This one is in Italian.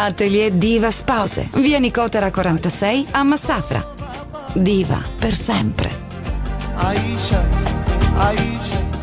Atelier Diva Spose. Via Nicotera 46 a Massafra. Diva per sempre. Aisha, Aisha.